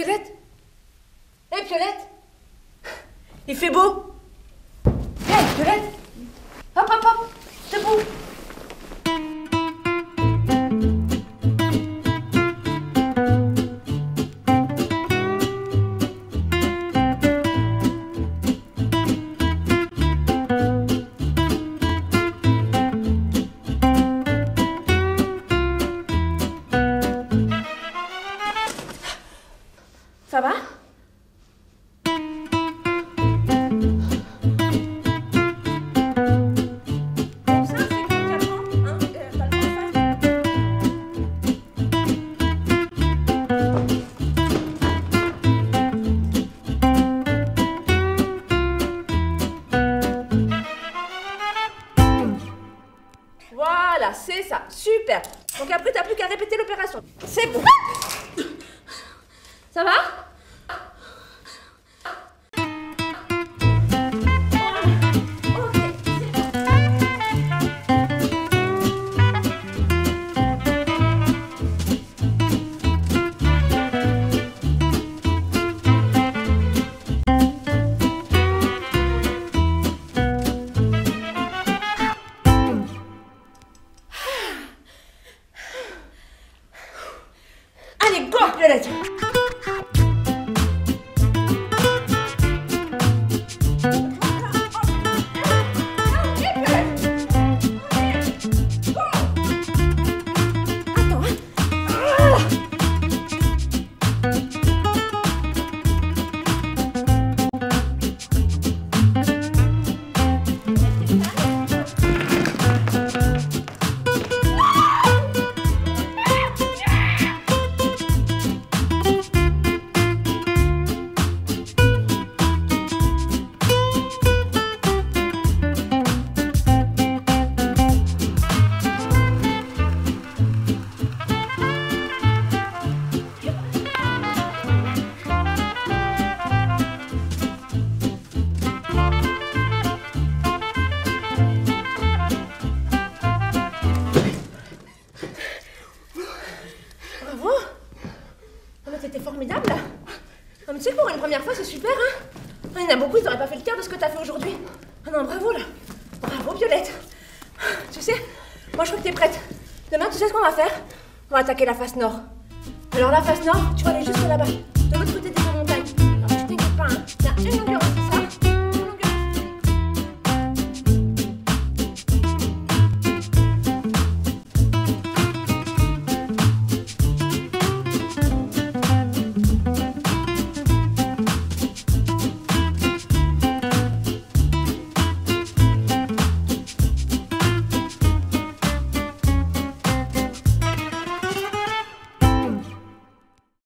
Violette! Hé, hey, Il fait beau! Hé, hey, Hop, hop, hop! De faire. Voilà, c'est ça, super. Donc après, t'as plus qu'à répéter l'opération. C'est bon. Ça va? 잘하죠 c'était formidable. Ah, non, tu sais, pour une première fois, c'est super, hein Il y en a beaucoup, ils n'auraient pas fait le quart de ce que t'as fait aujourd'hui. Ah non, bravo, là. Bravo, Violette. Ah, tu sais, moi, je crois que t'es prête. Demain, tu sais ce qu'on va faire? On va attaquer la face nord. Alors, la face nord, tu vas aller juste là-bas, de l'autre côté des montagnes. Alors, tu t'inquiètes pas, hein. Il y a une